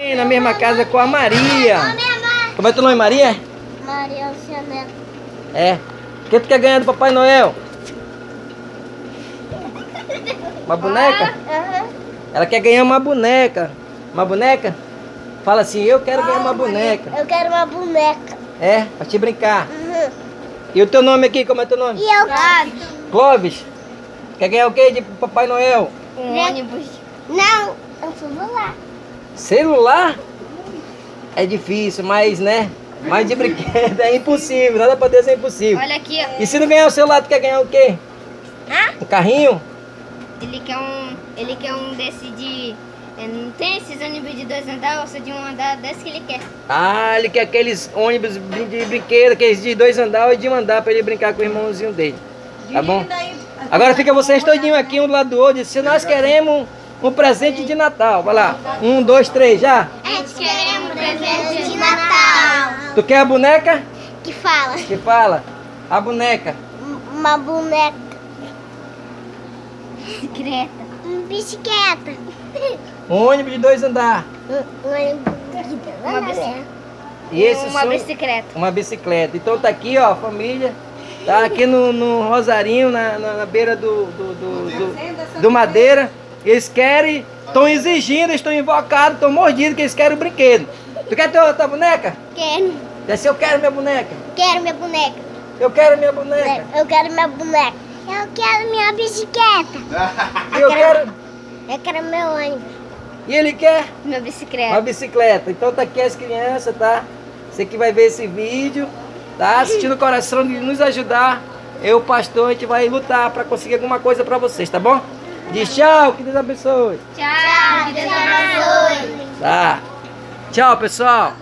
Na mesma casa com a Maria. Como é teu nome, Maria? Maria Luciana. É. O que tu quer ganhar do Papai Noel? Uma boneca? Ela quer ganhar uma boneca. Uma boneca? Fala assim, eu quero ganhar uma boneca. Eu quero uma boneca. É, pra te brincar. Uhum. E o teu nome aqui, como é teu nome? E eu quero. Clóvis. Quer ganhar o que de Papai Noel? Um ônibus. Não, um celular. Celular? É difícil, mas né? Mas de brinquedo é impossível. Nada pra Deus é impossível. Olha aqui, ó. E se não ganhar o celular, tu quer ganhar o quê? Hã? Um carrinho? Ele quer um. Ele quer um desse de. é, Não tem esses ônibus de dois andares, ou só de um andar, desse que ele quer. Ah, ele quer aqueles ônibus de brinquedo, aqueles de dois andares e de um andar pra ele brincar com o irmãozinho dele. Tá bom? Agora fica vocês todinho aqui um do lado do outro. Se nós queremos um presente de Natal, vai lá. Um, dois, três, já. A gente quer um presente de Natal. Tu quer a boneca? Que fala? Que fala. A boneca. Uma boneca. Bicicleta. Uma bicicleta. Um ônibus de dois andares. Uma Uma bicicleta. E esse uma bicicleta. uma bicicleta. Então tá aqui, ó, a família. Tá aqui no, no Rosarinho, na, na, na beira do, do, do, do- do Madeira. Eles querem, estão exigindo, estão invocados, estão mordidos que eles querem o brinquedo. Tu quer tua, tua boneca? Quero. Disse, eu quero minha boneca. Quero minha boneca. Eu quero minha boneca. Eu quero minha boneca. Eu quero minha bicicleta. Eu quero. Eu quero meu ônibus. E ele quer Minha uma bicicleta. bicicleta. Então tá aqui as crianças, tá? Você que vai ver esse vídeo, tá? Assistindo o coração de nos ajudar. Eu, pastor, a gente vai lutar para conseguir alguma coisa para vocês, tá bom? Diz tchau, que Deus abençoe. Tchau, que Deus abençoe. Tá. Tchau, pessoal.